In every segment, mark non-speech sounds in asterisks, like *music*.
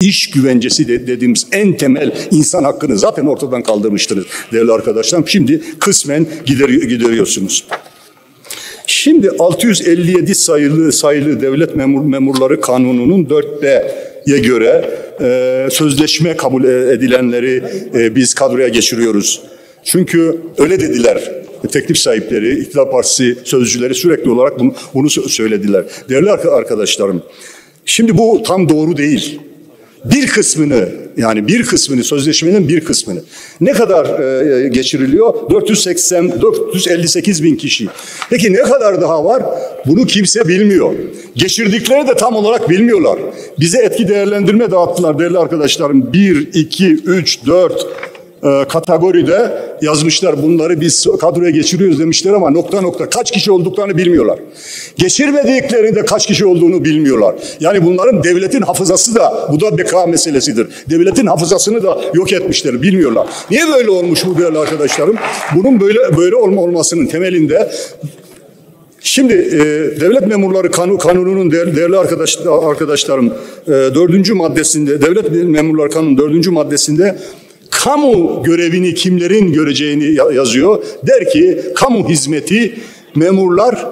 İş güvencesi de dediğimiz en temel insan hakkını zaten ortadan kaldırmıştınız değerli arkadaşlarım. Şimdi kısmen gideriyor, gideriyorsunuz. Şimdi 657 sayılı sayılı devlet memur, memurları kanununun 4B'ye göre e, sözleşme kabul edilenleri e, biz kadroya geçiriyoruz. Çünkü öyle dediler teklif sahipleri, iktidar partisi sözcüleri sürekli olarak bunu, bunu söylediler. Değerli arkadaşlarım, şimdi bu tam doğru değil bir kısmını yani bir kısmını sözleşmenin bir kısmını ne kadar e, geçiriliyor? 480 458 bin kişi. Peki ne kadar daha var? Bunu kimse bilmiyor. Geçirdikleri de tam olarak bilmiyorlar. Bize etki değerlendirme dağıttılar değerli arkadaşlarım. 1 2 3 4 e, kategoride yazmışlar bunları biz kadroya geçiriyoruz demişler ama nokta nokta kaç kişi olduklarını bilmiyorlar. Geçirmediklerinde kaç kişi olduğunu bilmiyorlar. Yani bunların devletin hafızası da bu da beka meselesidir. Devletin hafızasını da yok etmişler bilmiyorlar. Niye böyle olmuş bu değerli arkadaşlarım? Bunun böyle böyle olma olmasının temelinde Şimdi e, devlet memurları kanu, kanununun değerli, değerli arkadaş, arkadaşlarım e, dördüncü maddesinde devlet memurları kanunun dördüncü maddesinde kamu görevini kimlerin göreceğini yazıyor. Der ki kamu hizmeti memurlar,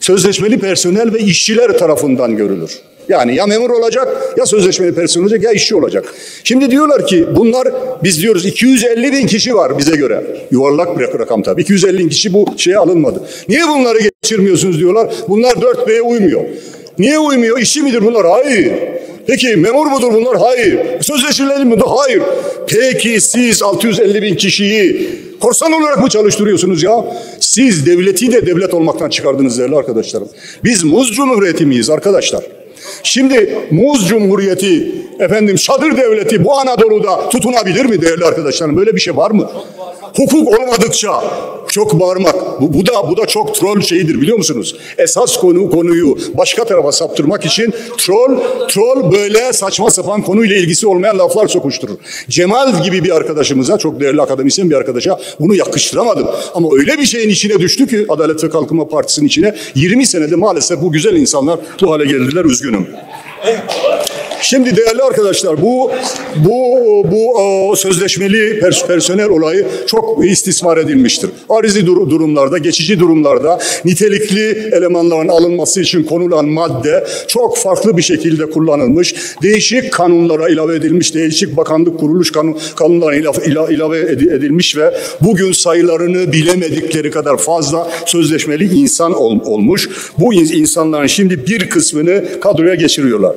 sözleşmeli personel ve işçiler tarafından görülür. Yani ya memur olacak ya sözleşmeli personel olacak ya işçi olacak. Şimdi diyorlar ki bunlar biz diyoruz 250 bin kişi var bize göre. Yuvarlak bir rakam tabii. 250 bin kişi bu şeye alınmadı. Niye bunları geçirmiyorsunuz diyorlar. Bunlar 4B'ye uymuyor. Niye uymuyor? İşçi midir bunlar? Hayır. Peki memur mudur bunlar? Hayır. Sözleşmeli midir? Hayır. Peki siz 650 bin kişiyi korsan olarak mı çalıştırıyorsunuz ya? Siz devleti de devlet olmaktan çıkardınız değerli arkadaşlarım. Biz muz cumhuriyeti miyiz arkadaşlar? Şimdi Muz Cumhuriyeti, efendim Şadır Devleti bu Anadolu'da tutunabilir mi değerli arkadaşlarım? Böyle bir şey var mı? Hukuk olmadıkça çok bağırmak. Bu, bu da bu da çok troll şeyidir biliyor musunuz? Esas konu konuyu başka tarafa saptırmak için troll troll böyle saçma sapan konuyla ilgisi olmayan laflar sokuşturur. Cemal gibi bir arkadaşımıza çok değerli akademisyen bir arkadaşa bunu yakıştıramadım. Ama öyle bir şeyin içine düştü ki Adalet ve Kalkınma Partisi'nin içine 20 senede maalesef bu güzel insanlar bu hale geldiler üzgünüm. Ei, Şimdi değerli arkadaşlar bu bu bu o, sözleşmeli pers personel olayı çok istismar edilmiştir. Arizi dur durumlarda, geçici durumlarda nitelikli elemanların alınması için konulan madde çok farklı bir şekilde kullanılmış. Değişik kanunlara ilave edilmiş, değişik bakanlık kuruluş kanun, kanunlarına ilave, ilave edilmiş ve bugün sayılarını bilemedikleri kadar fazla sözleşmeli insan ol, olmuş. Bu insanların şimdi bir kısmını kadroya geçiriyorlar.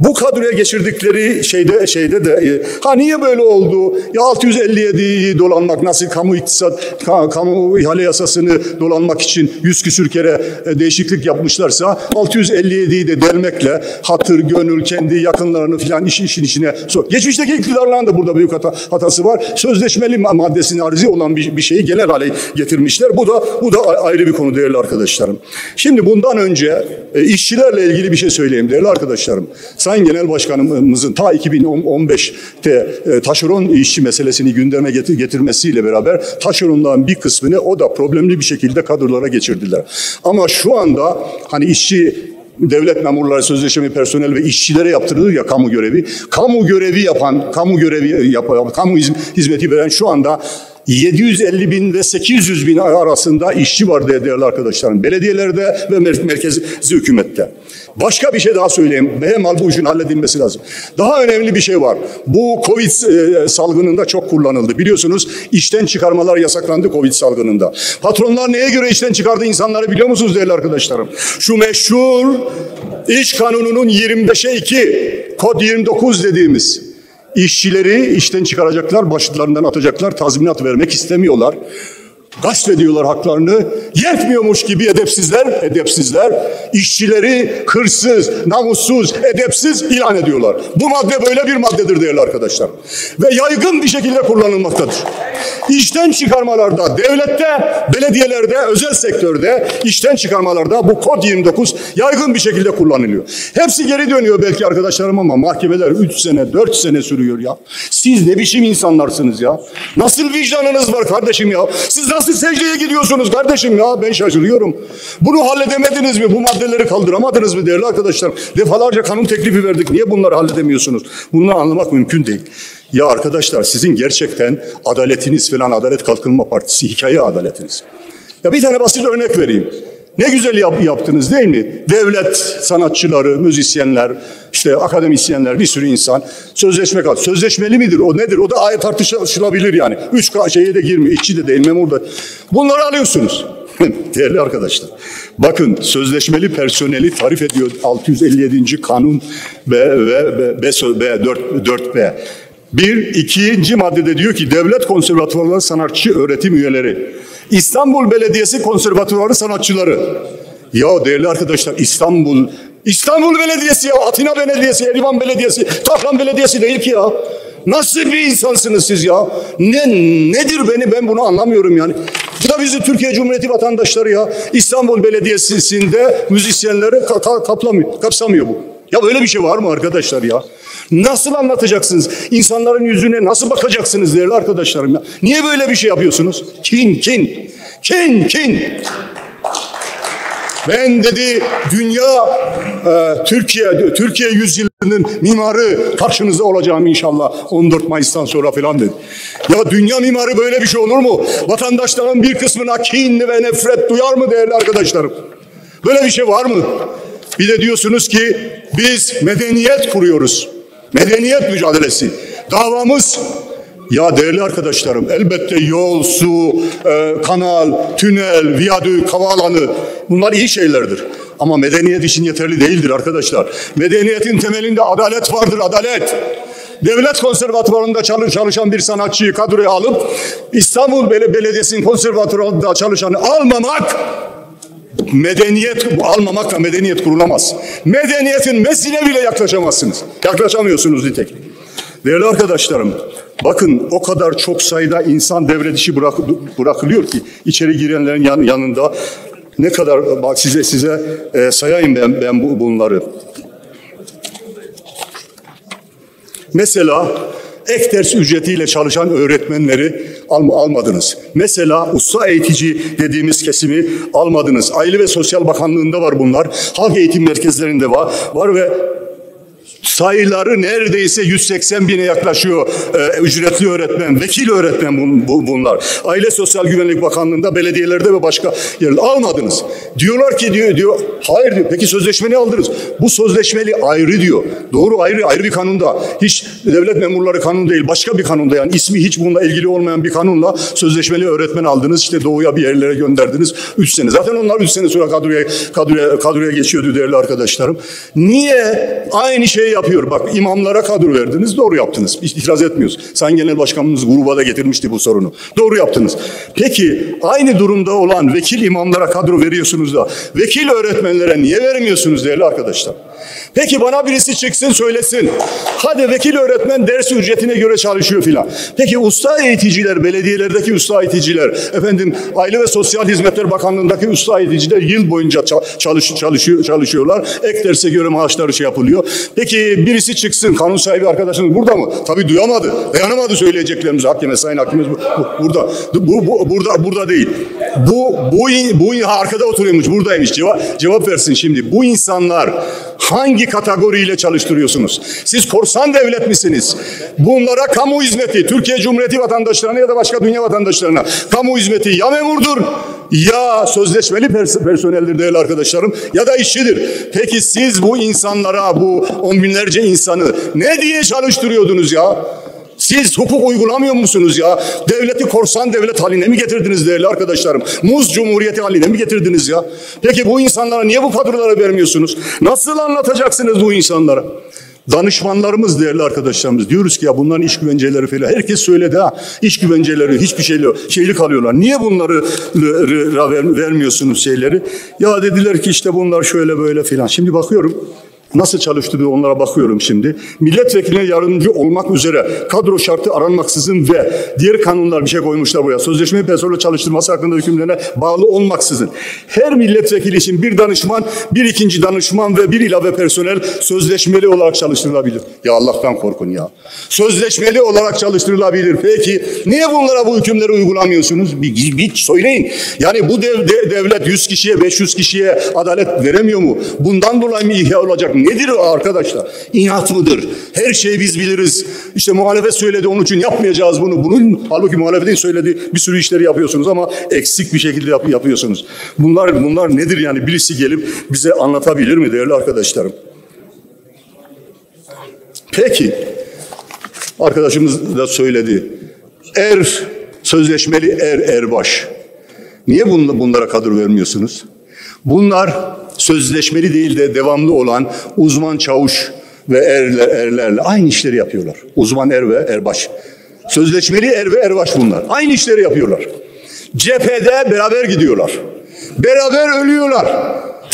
Bu kadroya geçirdikleri şeyde şeyde de e, ha niye böyle oldu? Ya 657'yi dolanmak nasıl kamu iktisat kamu ihale yasasını dolanmak için yüz küsür kere e, değişiklik yapmışlarsa 657'yi de delmekle hatır, gönül, kendi yakınlarını filan iş işin içine so geçmişteki iktidarların da burada büyük hata, hatası var. Sözleşmeli maddesinin arzi olan bir, bir şeyi genel hale getirmişler. Bu da bu da ayrı bir konu değerli arkadaşlarım. Şimdi bundan önce e, işçilerle ilgili bir şey söyleyeyim değerli arkadaşlarım. Sayın Genel Başkanımızın ta 2015'te e, taşeron işçi meselesini gündeme getir, getirmesiyle beraber taşeronların bir kısmını o da problemli bir şekilde kadrolara geçirdiler. Ama şu anda hani işçi devlet memurları, sözleşmeli personel ve işçilere yaptırılır ya kamu görevi. Kamu görevi yapan, kamu görevi yapan, kamu hizmeti veren şu anda 750 bin ve 800 bin arasında işçi var değerli arkadaşlarım. Belediyelerde ve merkezi hükümette. Başka bir şey daha söyleyeyim. Behemal bu işin halledilmesi lazım. Daha önemli bir şey var. Bu Covid e, salgınında çok kullanıldı. Biliyorsunuz işten çıkarmalar yasaklandı Covid salgınında. Patronlar neye göre işten çıkardı insanları biliyor musunuz değerli arkadaşlarım? Şu meşhur iş kanununun 25'e 2 kod 29 dediğimiz işçileri işten çıkaracaklar, başlarından atacaklar, tazminat vermek istemiyorlar gasp ediyorlar haklarını. Yetmiyormuş gibi edepsizler, edepsizler işçileri hırsız, namussuz, edepsiz ilan ediyorlar. Bu madde böyle bir maddedir değerli arkadaşlar. Ve yaygın bir şekilde kullanılmaktadır. İşten çıkarmalarda, devlette, belediyelerde, özel sektörde işten çıkarmalarda bu kod 29 yaygın bir şekilde kullanılıyor. Hepsi geri dönüyor belki arkadaşlarım ama mahkemeler 3 sene, 4 sene sürüyor ya. Siz ne biçim insanlarsınız ya? Nasıl vicdanınız var kardeşim ya? Siz nasıl nasıl secdeye gidiyorsunuz kardeşim ya ben şaşırıyorum. Bunu halledemediniz mi? Bu maddeleri kaldıramadınız mı değerli arkadaşlar? Defalarca kanun teklifi verdik. Niye bunları halledemiyorsunuz? Bunu anlamak mümkün değil. Ya arkadaşlar sizin gerçekten adaletiniz falan Adalet Kalkınma Partisi hikaye adaletiniz. Ya bir tane basit örnek vereyim. Ne güzel yap, yaptınız değil mi? Devlet sanatçıları, müzisyenler, işte akademisyenler, bir sürü insan sözleşme kal. Sözleşmeli midir? O nedir? O da ayet tartışılabilir yani. Üç şeye de girmiyor. İşçi de değil, memur da. Bunları alıyorsunuz. *laughs* Değerli arkadaşlar. Bakın sözleşmeli personeli tarif ediyor 657. kanun ve ve ve B, B 4 4B. Bir, ikinci maddede diyor ki devlet konservatuvarları sanatçı öğretim üyeleri. İstanbul Belediyesi konservatuvarı sanatçıları. Ya değerli arkadaşlar İstanbul İstanbul Belediyesi ya Atina Belediyesi, Erivan Belediyesi, Tahran Belediyesi değil ki ya. Nasıl bir insansınız siz ya? Ne nedir beni ben bunu anlamıyorum yani. Bu da bizi Türkiye Cumhuriyeti vatandaşları ya. İstanbul Belediyesi'nde müzisyenleri ka ka kaplamıyor, kapsamıyor bu. Ya böyle bir şey var mı arkadaşlar ya? Nasıl anlatacaksınız? İnsanların yüzüne nasıl bakacaksınız değerli arkadaşlarım ya? Niye böyle bir şey yapıyorsunuz? Kin, kin, kin, kin. Ben dedi dünya e, Türkiye Türkiye yüzyılının mimarı karşınızda olacağım inşallah 14 Mayıs'tan sonra falan dedi. Ya dünya mimarı böyle bir şey olur mu? Vatandaşların bir kısmına kin ve nefret duyar mı değerli arkadaşlarım? Böyle bir şey var mı? Bir de diyorsunuz ki biz medeniyet kuruyoruz. Medeniyet mücadelesi. Davamız ya değerli arkadaşlarım elbette yol, su, e, kanal, tünel, viyadük, havaalanı bunlar iyi şeylerdir. Ama medeniyet için yeterli değildir arkadaşlar. Medeniyetin temelinde adalet vardır, adalet. Devlet konservatuvarında çalışan bir sanatçıyı kadroya alıp İstanbul Belediyesi'nin konservatuvarında çalışanı almamak medeniyet almamakla medeniyet kurulamaz. Medeniyetin mesine bile yaklaşamazsınız. Yaklaşamıyorsunuz nitekim. Değerli arkadaşlarım, bakın o kadar çok sayıda insan devre dışı bırak, bırakılıyor ki içeri girenlerin yan, yanında ne kadar bak size size e, sayayım ben ben bu, bunları. Mesela ek ders ücretiyle çalışan öğretmenleri alm almadınız. Mesela usta eğitici dediğimiz kesimi almadınız. Aile ve Sosyal Bakanlığı'nda var bunlar. Halk eğitim merkezlerinde var. Var ve sayıları neredeyse 180 bine yaklaşıyor e, ücretli öğretmen, vekil öğretmen bun, bu, bunlar. Aile Sosyal Güvenlik Bakanlığı'nda, belediyelerde ve başka yerlerde almadınız. Diyorlar ki diyor, diyor hayır diyor, peki sözleşmeni aldınız. Bu sözleşmeli ayrı diyor. Doğru ayrı, ayrı bir kanunda. Hiç devlet memurları kanun değil, başka bir kanunda yani ismi hiç bununla ilgili olmayan bir kanunla sözleşmeli öğretmen aldınız. İşte doğuya bir yerlere gönderdiniz 3 sene. Zaten onlar 3 sene sonra kadroya, kadroya, kadroya geçiyordu değerli arkadaşlarım. Niye aynı şeyi yapıyor. Bak imamlara kadro verdiniz doğru yaptınız. Hiç itiraz etmiyoruz. Sayın Genel Başkanımız gruba da getirmişti bu sorunu. Doğru yaptınız. Peki aynı durumda olan vekil imamlara kadro veriyorsunuz da vekil öğretmenlere niye vermiyorsunuz değerli arkadaşlar? Peki bana birisi çıksın söylesin. Hadi vekil öğretmen ders ücretine göre çalışıyor filan. Peki usta eğiticiler, belediyelerdeki usta eğiticiler, efendim Aile ve Sosyal Hizmetler Bakanlığındaki usta eğiticiler yıl boyunca çalış, çalışıyor, çalışıyorlar. Ek derse göre maaşları şey yapılıyor. Peki birisi çıksın, kanun sahibi arkadaşınız burada mı? Tabii duyamadı, dayanamadı söyleyeceklerimizi. Hakime, sayın hakimiz bu, bu, burada. Bu, bu, burada, burada değil. Bu, bu, bu arkada oturuyormuş, buradaymış. Cevap, cevap versin şimdi. Bu insanlar hangi kategoriyle çalıştırıyorsunuz? Siz korsan devlet misiniz? Bunlara kamu hizmeti, Türkiye Cumhuriyeti vatandaşlarına ya da başka dünya vatandaşlarına kamu hizmeti ya memurdur ya sözleşmeli pers- personeldir değerli arkadaşlarım ya da işçidir. Peki siz bu insanlara, bu on binlerce insanı ne diye çalıştırıyordunuz ya? Siz hukuk uygulamıyor musunuz ya? Devleti korsan devlet haline mi getirdiniz değerli arkadaşlarım? Muz cumhuriyeti haline mi getirdiniz ya? Peki bu insanlara niye bu kadroları vermiyorsunuz? Nasıl anlatacaksınız bu insanlara? Danışmanlarımız değerli arkadaşlarımız diyoruz ki ya bunların iş güvenceleri falan herkes söyledi ha iş güvenceleri hiçbir şeyli, şeyli kalıyorlar. Niye bunları ver, vermiyorsunuz şeyleri? Ya dediler ki işte bunlar şöyle böyle filan. Şimdi bakıyorum Nasıl çalıştığını onlara bakıyorum şimdi. Milletvekiline yardımcı olmak üzere kadro şartı aranmaksızın ve diğer kanunlar bir şey koymuşlar buraya. Sözleşmeyi personel çalıştırması hakkında hükümlerine bağlı olmaksızın. Her milletvekili için bir danışman, bir ikinci danışman ve bir ilave personel sözleşmeli olarak çalıştırılabilir. Ya Allah'tan korkun ya. Sözleşmeli olarak çalıştırılabilir. Peki niye bunlara bu hükümleri uygulamıyorsunuz? Bir, bir söyleyin. Yani bu dev, de, devlet 100 kişiye 500 kişiye adalet veremiyor mu? Bundan dolayı mı ihya olacak? Nedir arkadaşlar? İnat mıdır? Her şeyi biz biliriz. İşte muhalefet söyledi onun için yapmayacağız bunu. Bunun halbuki muhalefetin söylediği bir sürü işleri yapıyorsunuz ama eksik bir şekilde yap, yapıyorsunuz. Bunlar bunlar nedir yani? Birisi gelip bize anlatabilir mi değerli arkadaşlarım? Peki. Arkadaşımız da söyledi. Er, sözleşmeli er erbaş. Niye bunlara kadro vermiyorsunuz? Bunlar sözleşmeli değil de devamlı olan uzman çavuş ve erler, erlerle aynı işleri yapıyorlar. Uzman er ve erbaş. Sözleşmeli er ve erbaş bunlar. Aynı işleri yapıyorlar. Cephede beraber gidiyorlar. Beraber ölüyorlar.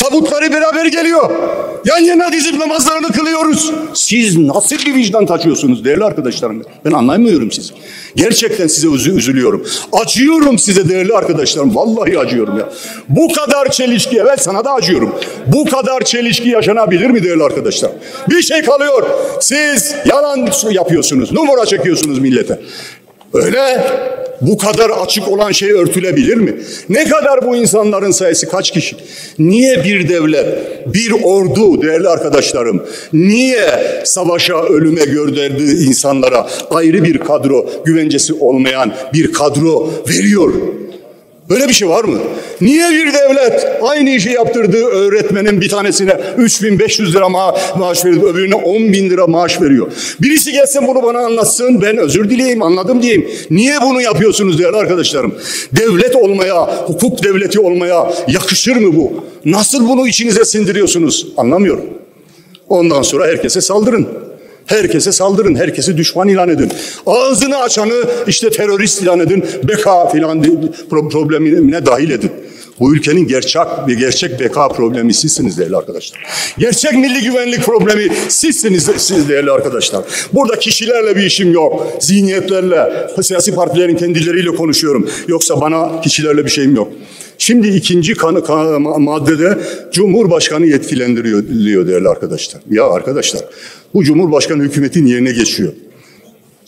Tabutları beraber geliyor. Yan yana dizip namazlarını kılıyoruz. Siz nasıl bir vicdan taşıyorsunuz değerli arkadaşlarım? Ben anlamıyorum sizi. Gerçekten size üzü, üzülüyorum. Acıyorum size değerli arkadaşlarım. Vallahi acıyorum ya. Bu kadar çelişki, evet sana da acıyorum. Bu kadar çelişki yaşanabilir mi değerli arkadaşlar? Bir şey kalıyor. Siz yalan yapıyorsunuz. Numara çekiyorsunuz millete. Öyle bu kadar açık olan şey örtülebilir mi? Ne kadar bu insanların sayısı kaç kişi? Niye bir devlet, bir ordu değerli arkadaşlarım? Niye savaşa, ölüme gönderdiği insanlara ayrı bir kadro, güvencesi olmayan bir kadro veriyor? Böyle bir şey var mı? Niye bir devlet aynı işi yaptırdığı öğretmenin bir tanesine 3500 lira ma maaş veriyor, öbürüne 10 bin lira maaş veriyor. Birisi gelsin bunu bana anlatsın, ben özür dileyeyim, anladım diyeyim. Niye bunu yapıyorsunuz değerli arkadaşlarım? Devlet olmaya, hukuk devleti olmaya yakışır mı bu? Nasıl bunu içinize sindiriyorsunuz? Anlamıyorum. Ondan sonra herkese saldırın. Herkese saldırın, herkesi düşman ilan edin. Ağzını açanı işte terörist ilan edin, beka filan problemine dahil edin. Bu ülkenin gerçek bir gerçek beka problemi sizsiniz değerli arkadaşlar. Gerçek milli güvenlik problemi sizsiniz siz değerli arkadaşlar. Burada kişilerle bir işim yok. Zihniyetlerle, siyasi partilerin kendileriyle konuşuyorum. Yoksa bana kişilerle bir şeyim yok. Şimdi ikinci kanı, kanı maddede Cumhurbaşkanı yetkilendiriyor diyor değerli arkadaşlar. Ya arkadaşlar bu Cumhurbaşkanı hükümetin yerine geçiyor.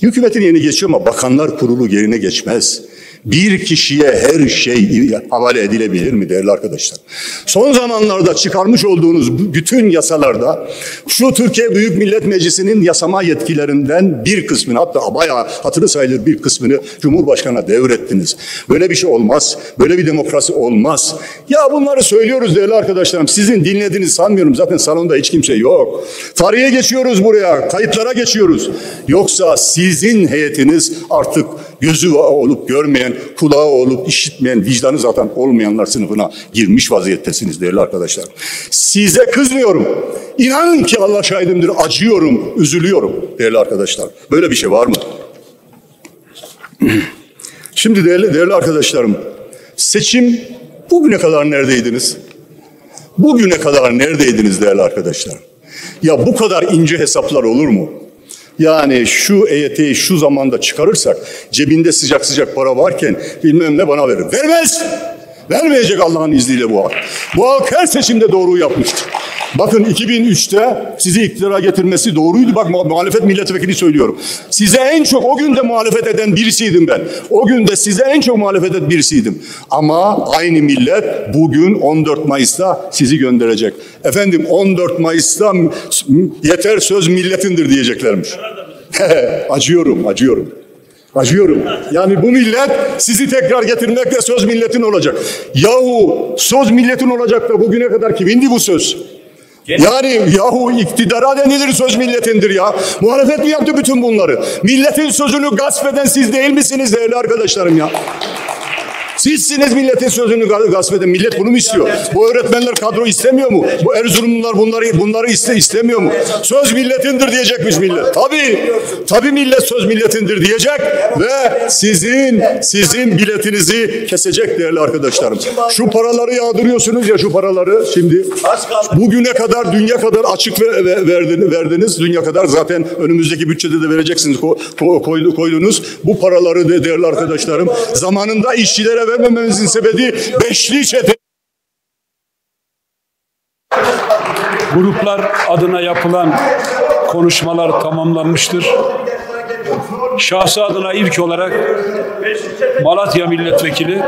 Hükümetin yerine geçiyor ama bakanlar kurulu yerine geçmez bir kişiye her şey havale edilebilir mi değerli arkadaşlar? Son zamanlarda çıkarmış olduğunuz bütün yasalarda şu Türkiye Büyük Millet Meclisi'nin yasama yetkilerinden bir kısmını hatta bayağı hatırı sayılır bir kısmını Cumhurbaşkanı'na devrettiniz. Böyle bir şey olmaz. Böyle bir demokrasi olmaz. Ya bunları söylüyoruz değerli arkadaşlarım. Sizin dinlediğinizi sanmıyorum. Zaten salonda hiç kimse yok. Tarihe geçiyoruz buraya. Kayıtlara geçiyoruz. Yoksa sizin heyetiniz artık gözü olup görmeyen, kulağı olup işitmeyen, vicdanı zaten olmayanlar sınıfına girmiş vaziyettesiniz değerli arkadaşlar. Size kızmıyorum. İnanın ki Allah şahidimdir acıyorum, üzülüyorum değerli arkadaşlar. Böyle bir şey var mı? *clears throat* Şimdi değerli, değerli arkadaşlarım, seçim bugüne kadar neredeydiniz? Bugüne kadar neredeydiniz değerli arkadaşlar? Ya bu kadar ince hesaplar olur mu? Yani şu EYT'yi şu zamanda çıkarırsak cebinde sıcak sıcak para varken bilmem ne bana verir. Vermez. Vermeyecek Allah'ın izniyle bu halk. Bu halk her seçimde doğruyu yapmıştır. Bakın 2003'te sizi iktidara getirmesi doğruydu. Bak muhalefet milletvekili söylüyorum. Size en çok o günde muhalefet eden birisiydim ben. O günde size en çok muhalefet eden birisiydim. Ama aynı millet bugün 14 Mayıs'ta sizi gönderecek. Efendim 14 Mayıs'ta yeter söz milletindir diyeceklermiş. *laughs* acıyorum, acıyorum. Acıyorum. Yani bu millet sizi tekrar getirmekle söz milletin olacak. Yahu söz milletin olacak da bugüne kadar kimindi bu söz? Yani yahu iktidara denilir söz milletindir ya. Muhalefet mi yaptı bütün bunları? Milletin sözünü gasp eden siz değil misiniz değerli arkadaşlarım ya? Sizsiniz milletin sözünü ga- gasp eden. Millet bunu mu istiyor? Bu öğretmenler kadro istemiyor mu? Bu Erzurumlular bunları bunları iste istemiyor mu? Söz milletindir diyecekmiş millet. Tabii. Tabii millet söz milletindir diyecek ve sizin sizin biletinizi kesecek değerli arkadaşlarım. Şu paraları yağdırıyorsunuz ya şu paraları şimdi bugüne kadar dünya kadar açık ve, ve verdiniz, verdiniz. Dünya kadar zaten önümüzdeki bütçede de vereceksiniz. Ko- ko- koydu- koydunuz. Bu paraları de değerli arkadaşlarım zamanında işçilere vermememizin sebebi beşli çete gruplar adına yapılan konuşmalar tamamlanmıştır. Şahsı adına ilk olarak Malatya Milletvekili